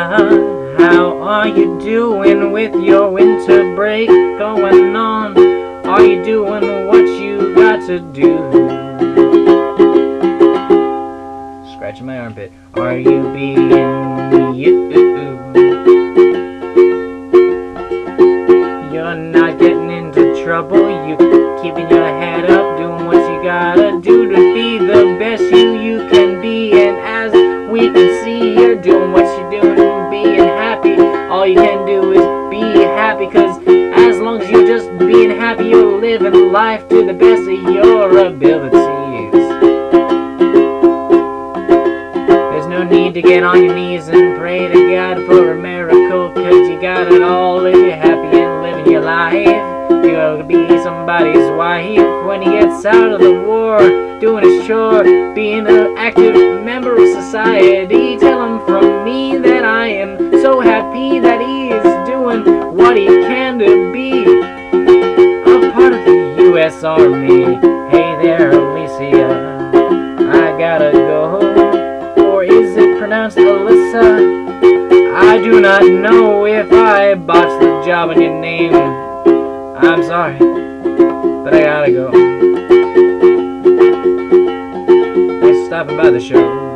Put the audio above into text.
How are you doing with your winter break going on? Are you doing what you got to do? Scratching my armpit. Are you being you? You're not getting into trouble. You keeping your head up, doing what you gotta do to be the best you you can be. And as we can see, you're doing all you can do is be happy, cause as long as you're just being happy, you're living life to the best of your abilities. There's no need to get on your knees and pray to God for a miracle, cause you got it all if you're happy and living your life. You're gonna be somebody's wife when he gets out of the war, doing his chore, being an active member of society. Tell him from me that I am so what can to be a part of the U.S. Army. Hey there, Alicia, I gotta go. Or is it pronounced Alyssa? I do not know if I botched the job on your name. I'm sorry, but I gotta go. Thanks stopping by the show.